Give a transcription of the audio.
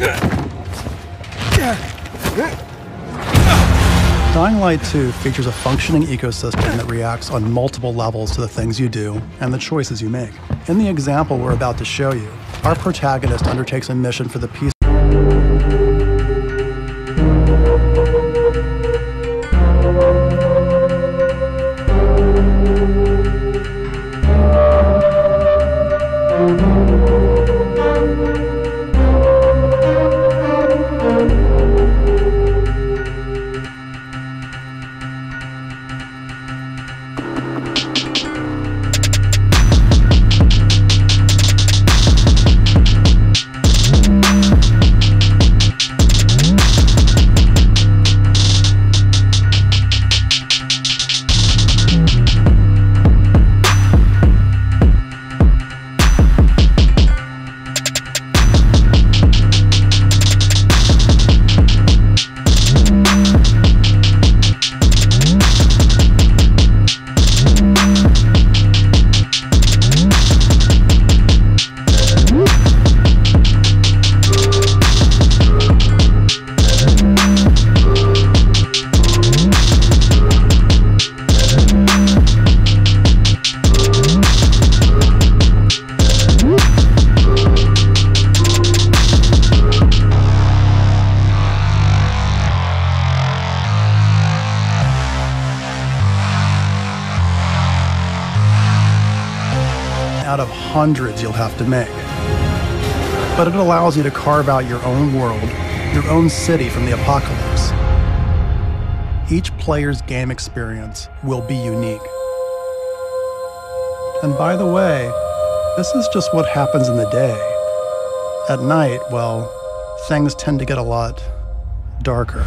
Good. Dying Light 2 features a functioning ecosystem that reacts on multiple levels to the things you do and the choices you make. In the example we're about to show you, our protagonist undertakes a mission for the Peace out of hundreds you'll have to make. But it allows you to carve out your own world, your own city from the apocalypse. Each player's game experience will be unique. And by the way, this is just what happens in the day. At night, well, things tend to get a lot darker.